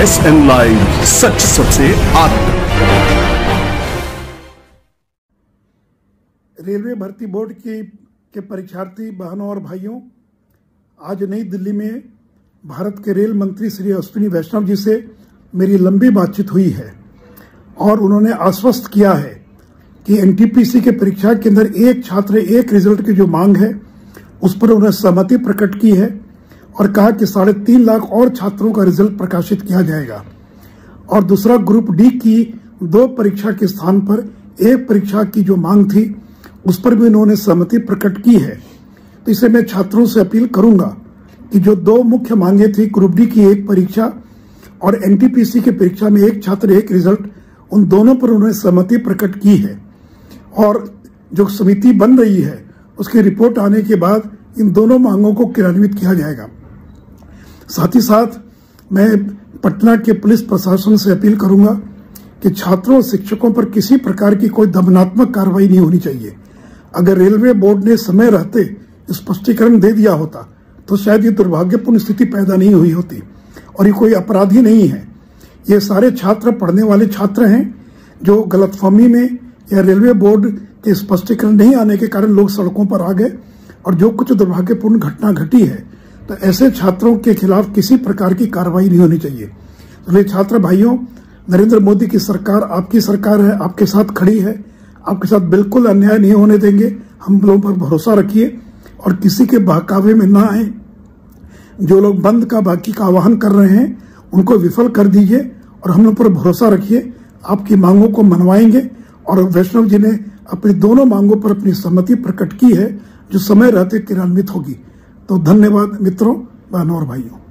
S N live सच सबसे आगे। Railway भर्ती बोर्ड की, के परीक्षार्थी बहनों और भाइयों, आज नई दिल्ली में भारत के रेल मंत्री श्री अश्विनी वैष्णव जी से मेरी लंबी बातचीत हुई है और उन्होंने आश्वस्त किया है कि एनटीपीसी के परीक्षा के अंदर एक छात्र, एक रिज़ल्ट की जो मांग है, उस पर उन्होंने सहमति प्रकट की है। और कहा कि साढ़े तीन लाख और छात्रों का रिज़ल्ट प्रकाशित किया जाएगा। और दूसरा, ग्रुप डी की दो परीक्षा के स्थान पर एक परीक्षा की जो मांग थी, उस पर भी उन्होंने सहमति प्रकट की है। तो इसे मैं छात्रों से अपील करूँगा कि जो दो मुख्य मांगे थी, ग्रुप डी की एक परीक्षा और एनटीपीसी की परीक्षा में एक छात्र, एक रिज़ल्ट, उन दोनों पर उन्होंने सहमति प्रकट की है। और जो समिति बन रही है, उसकी रिपोर्ट आने के बाद इन दोनों मांगों को क्रियान्वित किया जाएगा। साथ ही साथ मैं पटना के पुलिस प्रशासन से अपील करूँगा कि छात्रों और शिक्षकों पर किसी प्रकार की कोई दमनात्मक कार्रवाई नहीं होनी चाहिए। अगर रेलवे बोर्ड ने समय रहते स्पष्टीकरण दे दिया होता तो शायद ये दुर्भाग्यपूर्ण स्थिति पैदा नहीं हुई होती। और ये कोई अपराधी नहीं है। ये सारे छात्र, पढ़ने वाले छात्र हैं, जो गलतफहमी में या रेलवे बोर्ड के स्पष्टीकरण नहीं आने के कारण लोग सड़कों पर आ गए, और जो कुछ दुर्भाग्यपूर्ण घटना घटी है तो ऐसे छात्रों के खिलाफ किसी प्रकार की कार्रवाई नहीं होनी चाहिए। तो छात्र भाइयों, नरेंद्र मोदी की सरकार आपकी सरकार है, आपके साथ खड़ी है, आपके साथ बिल्कुल अन्याय नहीं होने देंगे। हम लोगों पर भरोसा रखिए और किसी के बहकावे में ना आए। जो लोग बंद का, बाकी का आह्वान कर रहे हैं, उनको विफल कर दीजिए और हम लोग पर भरोसा रखिए। आपकी मांगों को मनवाएँगे और वैष्णव जी ने अपनी दोनों मांगों पर अपनी सहमति प्रकट की है, जो समय रहते क्रियान्वित होगी। तो धन्यवाद मित्रों बहनों और भाइयों।